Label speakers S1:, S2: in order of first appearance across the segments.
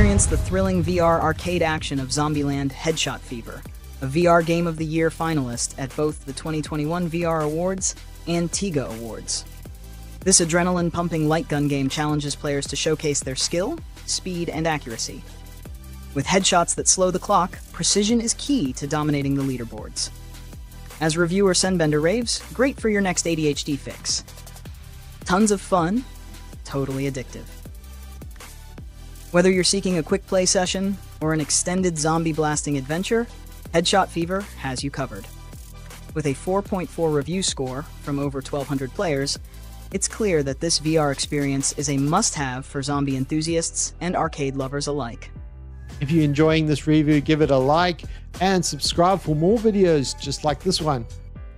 S1: Experience the thrilling VR arcade action of Zombieland Headshot Fever, a VR Game of the Year finalist at both the 2021 VR Awards and TIGA Awards. This adrenaline pumping light gun game challenges players to showcase their skill, speed, and accuracy. With headshots that slow the clock, precision is key to dominating the leaderboards. As reviewer Senbender raves, great for your next ADHD fix. Tons of fun, totally addictive. Whether you're seeking a quick play session or an extended zombie blasting adventure, Headshot Fever has you covered. With a 4.4 review score from over 1,200 players, it's clear that this VR experience is a must have for zombie enthusiasts and arcade lovers alike.
S2: If you're enjoying this review, give it a like and subscribe for more videos just like this one.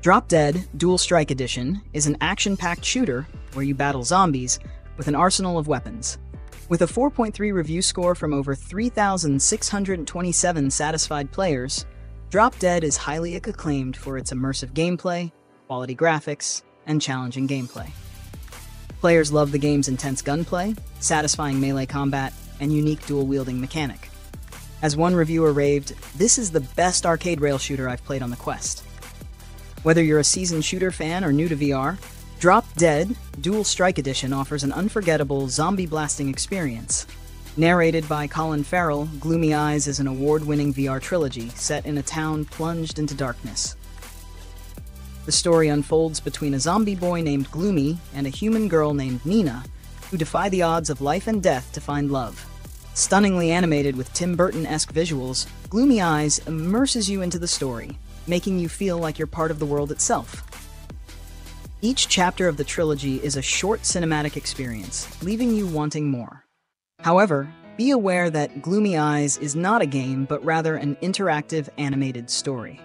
S1: Drop Dead Dual Strike Edition is an action packed shooter where you battle zombies with an arsenal of weapons. With a 4.3 review score from over 3,627 satisfied players, Drop Dead is highly acclaimed for its immersive gameplay, quality graphics, and challenging gameplay. Players love the game's intense gunplay, satisfying melee combat, and unique dual wielding mechanic. As one reviewer raved, this is the best arcade rail shooter I've played on the Quest. Whether you're a seasoned shooter fan or new to VR, Drop Dead Dual Strike Edition offers an unforgettable zombie blasting experience. Narrated by Colin Farrell, Gloomy Eyes is an award winning VR trilogy set in a town plunged into darkness. The story unfolds between a zombie boy named Gloomy and a human girl named Nina, who defy the odds of life and death to find love. Stunningly animated with Tim Burton esque visuals, Gloomy Eyes immerses you into the story, making you feel like you're part of the world itself. Each chapter of the trilogy is a short cinematic experience, leaving you wanting more. However, be aware that Gloomy Eyes is not a game, but rather an interactive animated story.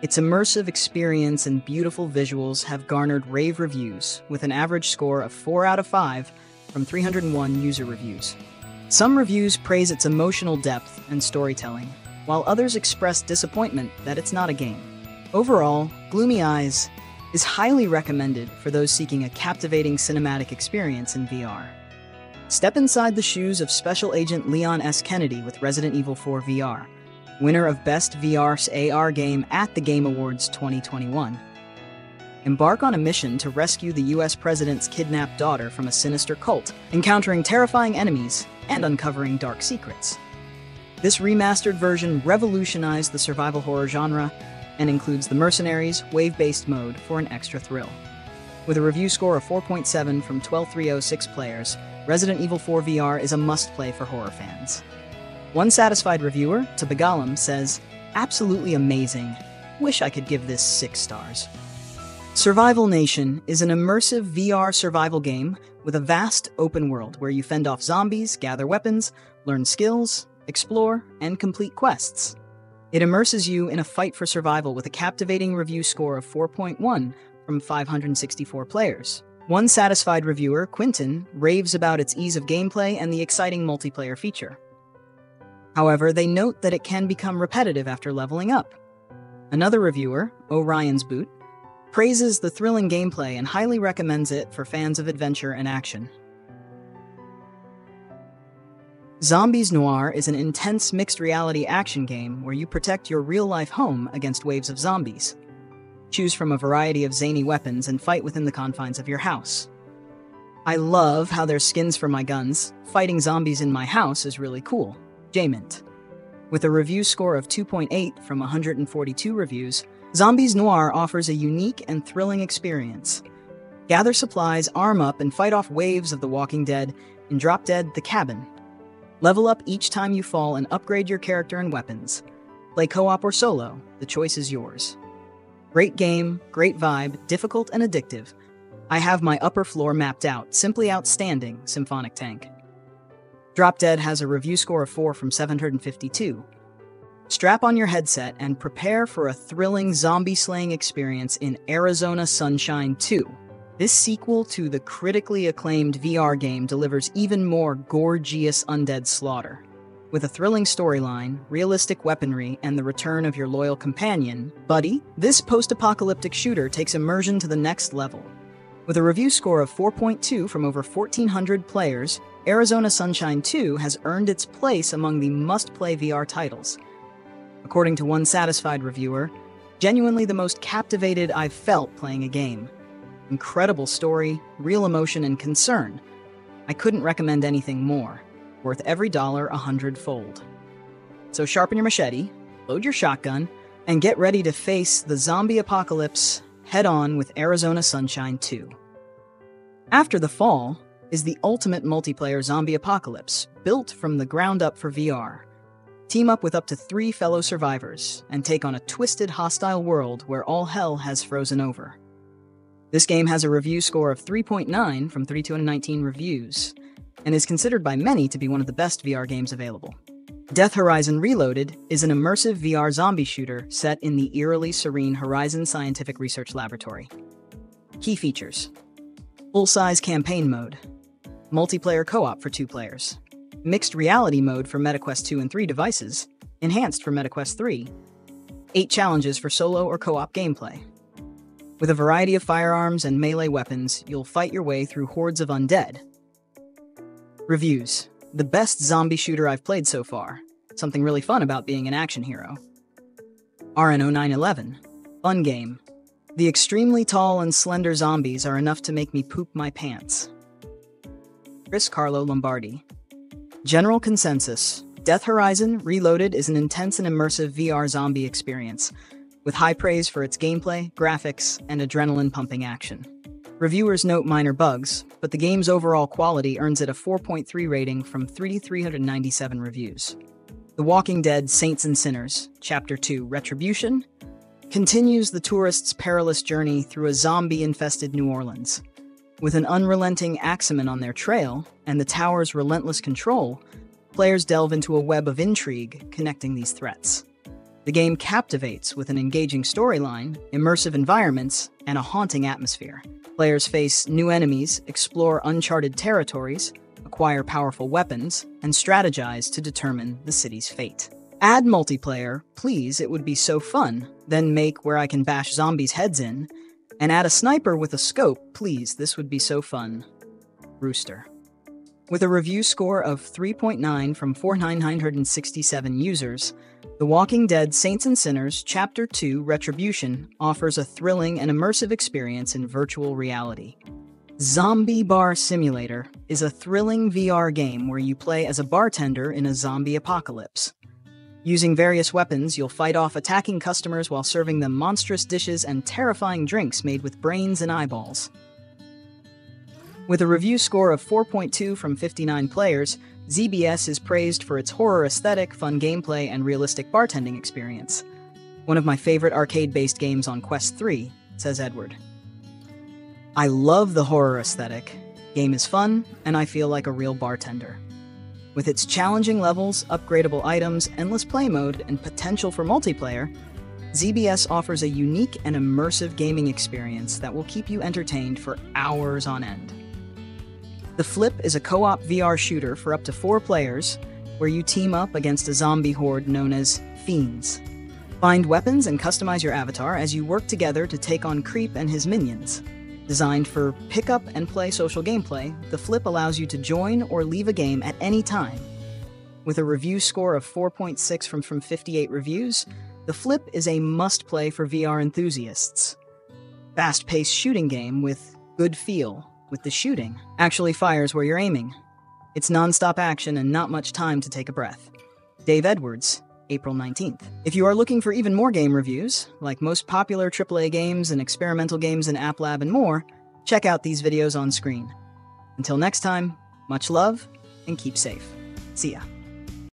S1: Its immersive experience and beautiful visuals have garnered rave reviews, with an average score of 4 out of 5 from 301 user reviews. Some reviews praise its emotional depth and storytelling, while others express disappointment that it's not a game. Overall, Gloomy Eyes is highly recommended for those seeking a captivating cinematic experience in VR. Step inside the shoes of Special Agent Leon S. Kennedy with Resident Evil 4 VR, winner of Best VR AR Game at the Game Awards 2021. Embark on a mission to rescue the US president's kidnapped daughter from a sinister cult, encountering terrifying enemies and uncovering dark secrets. This remastered version revolutionized the survival horror genre and includes the Mercenaries wave based mode for an extra thrill. With a review score of 4.7 from 12306 players, Resident Evil 4 VR is a must play for horror fans. One satisfied reviewer, to Begalam, says, Absolutely amazing. Wish I could give this 6 stars. Survival Nation is an immersive VR survival game with a vast open world where you fend off zombies, gather weapons, learn skills, explore, and complete quests. It immerses you in a fight for survival with a captivating review score of 4.1 from 564 players. One satisfied reviewer, Quinton, raves about its ease of gameplay and the exciting multiplayer feature. However, they note that it can become repetitive after leveling up. Another reviewer, Orion's Boot, praises the thrilling gameplay and highly recommends it for fans of adventure and action. Zombies Noir is an intense mixed reality action game where you protect your real life home against waves of zombies. Choose from a variety of zany weapons and fight within the confines of your house. I love how there's skins for my guns. Fighting zombies in my house is really cool. Jamint. With a review score of 2.8 from 142 reviews, Zombies Noir offers a unique and thrilling experience. Gather supplies, arm up, and fight off waves of the Walking Dead in Drop Dead The Cabin. Level up each time you fall and upgrade your character and weapons. Play co op or solo, the choice is yours. Great game, great vibe, difficult and addictive. I have my upper floor mapped out, simply outstanding, Symphonic Tank. Drop Dead has a review score of 4 from 752. Strap on your headset and prepare for a thrilling zombie slaying experience in Arizona Sunshine 2. This sequel to the critically acclaimed VR game delivers even more gorgeous undead slaughter. With a thrilling storyline, realistic weaponry, and the return of your loyal companion, Buddy, this post apocalyptic shooter takes immersion to the next level. With a review score of 4.2 from over 1,400 players, Arizona Sunshine 2 has earned its place among the must play VR titles. According to one satisfied reviewer, genuinely the most captivated I've felt playing a game. Incredible story, real emotion, and concern. I couldn't recommend anything more. Worth every dollar a hundredfold. So sharpen your machete, load your shotgun, and get ready to face the zombie apocalypse head on with Arizona Sunshine 2. After the Fall is the ultimate multiplayer zombie apocalypse built from the ground up for VR. Team up with up to three fellow survivors and take on a twisted, hostile world where all hell has frozen over. This game has a review score of 3.9 from 3219 reviews and is considered by many to be one of the best VR games available. Death Horizon Reloaded is an immersive VR zombie shooter set in the eerily serene Horizon Scientific Research Laboratory. Key features Full size campaign mode, multiplayer co op for two players, mixed reality mode for MetaQuest 2 and 3 devices, enhanced for MetaQuest 3, eight challenges for solo or co op gameplay. With a variety of firearms and melee weapons, you'll fight your way through hordes of undead. Reviews The best zombie shooter I've played so far. Something really fun about being an action hero. RNO 911 Fun game. The extremely tall and slender zombies are enough to make me poop my pants. Chris Carlo Lombardi. General consensus Death Horizon Reloaded is an intense and immersive VR zombie experience, with high praise for its gameplay, graphics, and adrenaline pumping action. Reviewers note minor bugs, but the game's overall quality earns it a 4.3 rating from 3,397 reviews. The Walking Dead Saints and Sinners, Chapter 2 Retribution, continues the tourist's perilous journey through a zombie infested New Orleans. With an unrelenting Axeman on their trail and the tower's relentless control, players delve into a web of intrigue connecting these threats. The game captivates with an engaging storyline, immersive environments, and a haunting atmosphere. Players face new enemies, explore uncharted territories, acquire powerful weapons, and strategize to determine the city's fate. Add multiplayer, please, it would be so fun. Then make where I can bash zombies' heads in. And add a sniper with a scope, please, this would be so fun. Rooster. With a review score of 3.9 from 4,967 users, The Walking Dead Saints and Sinners Chapter 2 Retribution offers a thrilling and immersive experience in virtual reality. Zombie Bar Simulator is a thrilling VR game where you play as a bartender in a zombie apocalypse. Using various weapons, you'll fight off attacking customers while serving them monstrous dishes and terrifying drinks made with brains and eyeballs. With a review score of 4.2 from 59 players, ZBS is praised for its horror aesthetic, fun gameplay, and realistic bartending experience. One of my favorite arcade based games on Quest 3, says Edward. I love the horror aesthetic. Game is fun, and I feel like a real bartender. With its challenging levels, upgradable items, endless play mode, and potential for multiplayer, ZBS offers a unique and immersive gaming experience that will keep you entertained for hours on end. The Flip is a co op VR shooter for up to four players where you team up against a zombie horde known as Fiends. Find weapons and customize your avatar as you work together to take on Creep and his minions. Designed for pick up and play social gameplay, the Flip allows you to join or leave a game at any time. With a review score of 4.6 from, from 58 reviews, the Flip is a must play for VR enthusiasts. Fast paced shooting game with good feel, with the shooting, actually fires where you're aiming. It's non-stop action and not much time to take a breath. Dave Edwards, April 19th. If you are looking for even more game reviews, like most popular AAA games and experimental games in App Lab and more, check out these videos on screen. Until next time, much love and keep safe. See ya.